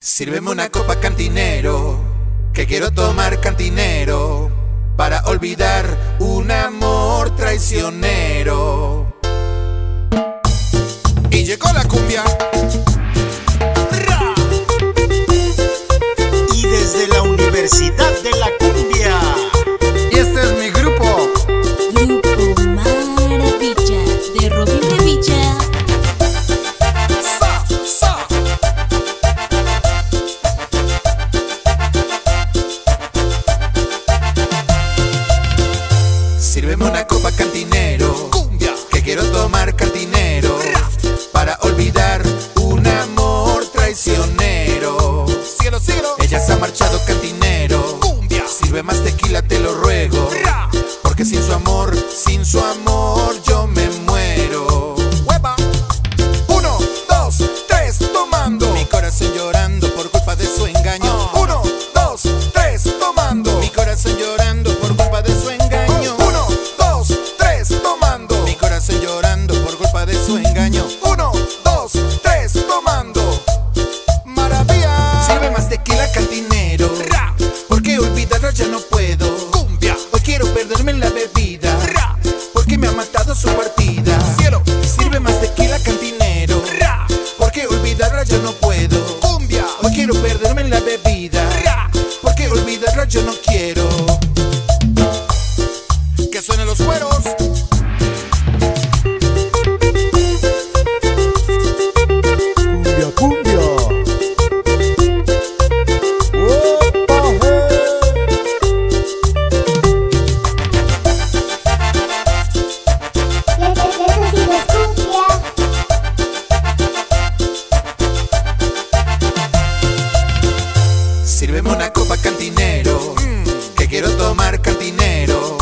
Sírveme una copa cantinero, que quiero tomar cantinero, para olvidar un amor traicionero. Y llegó la cumbia. marca dinero para olvidar un amor traicionero. Cielo, cielo. Ella se ha marchado cantinero. Cumbia. Sirve más tequila, te olvidarla yo no puedo. Sírveme una copa cantinero, mm. que quiero tomar cantinero.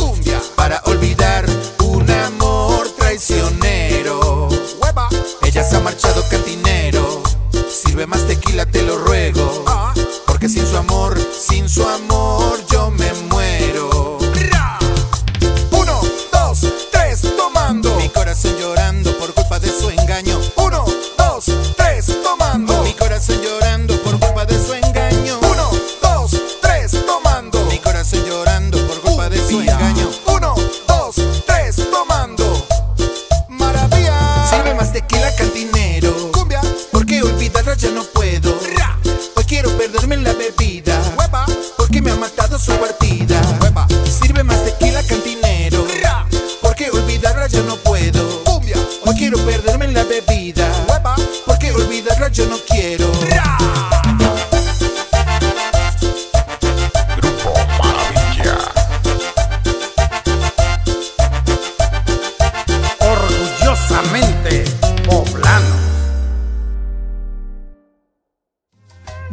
Para olvidar un amor traicionero. Hueva. Ella se ha marchado cantinero, sirve más tequila, te lo